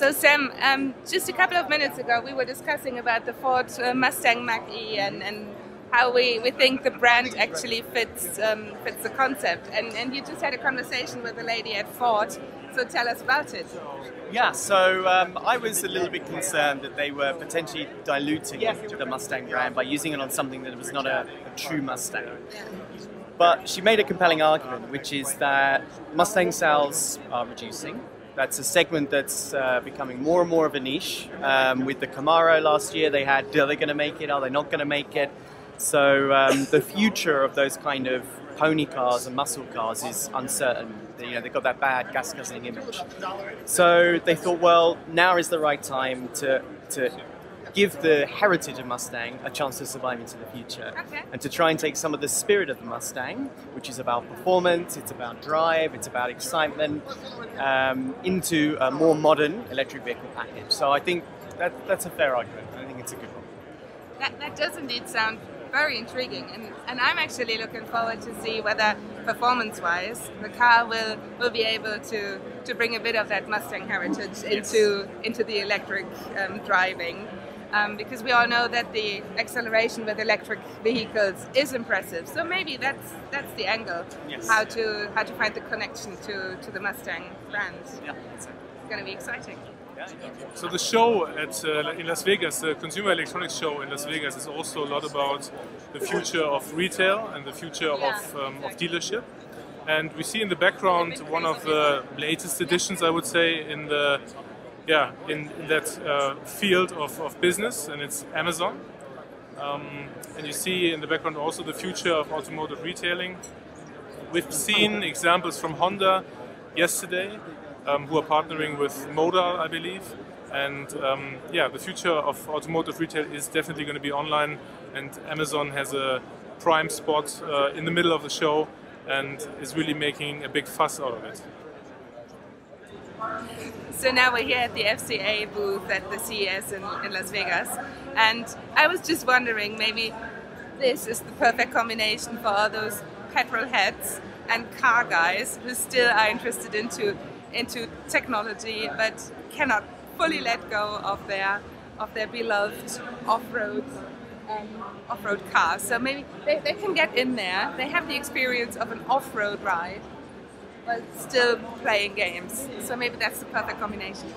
So Sam, um, just a couple of minutes ago we were discussing about the Ford uh, Mustang Mach-E and, and how we, we think the brand actually fits um, fits the concept. And, and you just had a conversation with a lady at Ford, so tell us about it. Yeah, so um, I was a little bit concerned that they were potentially diluting the Mustang brand by using it on something that was not a, a true Mustang. Yeah. But she made a compelling argument, which is that Mustang sales are reducing. That's a segment that's uh, becoming more and more of a niche. Um, with the Camaro last year, they had, are they going to make it? Are they not going to make it? So um, the future of those kind of pony cars and muscle cars is uncertain. You know, they've got that bad gas guzzling image. So they thought, well, now is the right time to to give the heritage of Mustang a chance to survive into the future, Okay. and to try and take some of the spirit of the Mustang, which is about performance, it's about drive, it's about excitement, um, into a more modern electric vehicle package. So I think that that's a fair argument. I think it's a good one. That, that does indeed sound very intriguing, and, and I'm actually looking forward to see whether performance-wise the car will, will be able to, to bring a bit of that Mustang heritage into into the electric um, driving. Um, because we all know that the acceleration with electric vehicles is impressive, so maybe that's that's the angle. Yes. How to how to find the connection to, to the Mustang brand. Yeah. It's going to be exciting. So the show at uh, in Las Vegas, the Consumer Electronics Show in Las Vegas, is also a lot about the future of retail and the future of, um, of dealership. And we see in the background one of the latest editions, I would say, in the yeah in, in that uh, field of, of business, and it's Amazon. Um, and you see in the background also the future of automotive retailing. We've seen examples from Honda yesterday, um, who are partnering with Modal, I believe. And um, yeah, the future of automotive retail is definitely going to be online, and Amazon has a prime spot uh, in the middle of the show and is really making a big fuss out of it. So now we're here at the FCA booth at the CES in, in Las Vegas, and I was just wondering maybe this is the perfect combination for all those petrol heads and car guys who still are interested into into technology but cannot fully let go of their of their beloved off-road um, off-road cars. So maybe they, they can get in there. They have the experience of an off-road ride, but still playing games. So maybe that's the perfect combination.